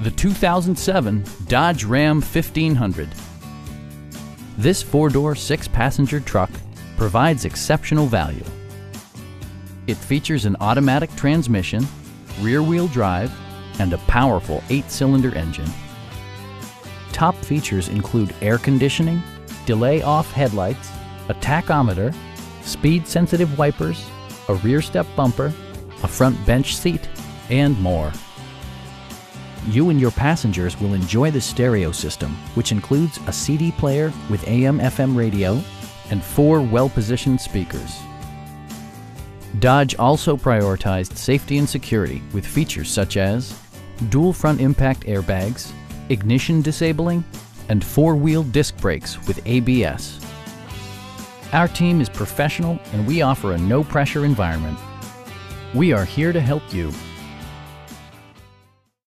the 2007 Dodge Ram 1500. This four-door, six-passenger truck provides exceptional value. It features an automatic transmission, rear-wheel drive, and a powerful eight-cylinder engine. Top features include air conditioning, delay-off headlights, a tachometer, speed-sensitive wipers, a rear step bumper, a front bench seat, and more. You and your passengers will enjoy the stereo system, which includes a CD player with AM FM radio and four well-positioned speakers. Dodge also prioritized safety and security with features such as dual front impact airbags, ignition disabling, and four-wheel disc brakes with ABS. Our team is professional and we offer a no-pressure environment. We are here to help you